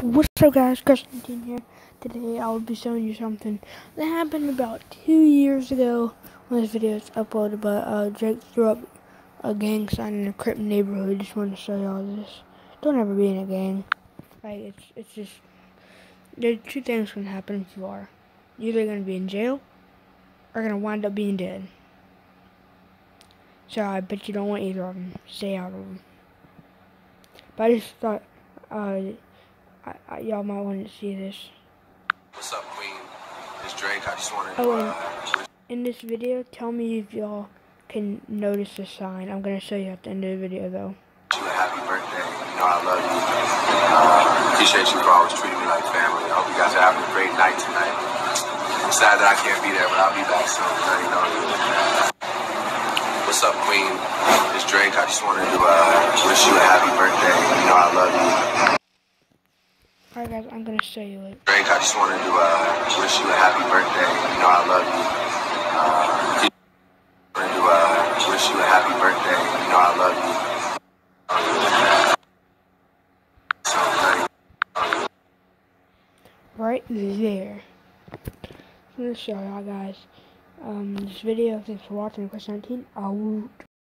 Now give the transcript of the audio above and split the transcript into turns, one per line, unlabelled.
What's up guys, Constantine here. Today I will be showing you something that happened about two years ago when this video was uploaded, but uh, Drake threw up a gang sign in a Crip neighborhood. Just wanted to show you all this. Don't ever be in a gang. Like, it's, it's just, there's two things can happen if you are. You're either going to be in jail or going to wind up being dead. So I bet you don't want either of them. Stay out of them. But I just thought, uh, y'all might want to see this.
What's up, Queen? It's Drake. I just wanted
to. Oh,
uh,
in this video, tell me if y'all can notice the sign. I'm gonna show you at the end of the video, though.
You a happy birthday. You know I love you. Uh, appreciate you for always treating me like family. I hope you guys are having a great night tonight. I'm sad that I can't be there, but I'll be back soon. I you know. What's up, Queen? It's Drake. I just wanted to uh, wish you a happy birthday. You know I love you.
Alright guys, I'm gonna show you it.
Drake, I just wanted to uh, wish you a happy birthday. You know I love you. Uh, I wanted to uh, wish you a happy birthday. You know I love
you. Right there. I'm gonna show y'all guys um, this video. Thanks for watching. Question 19. Out.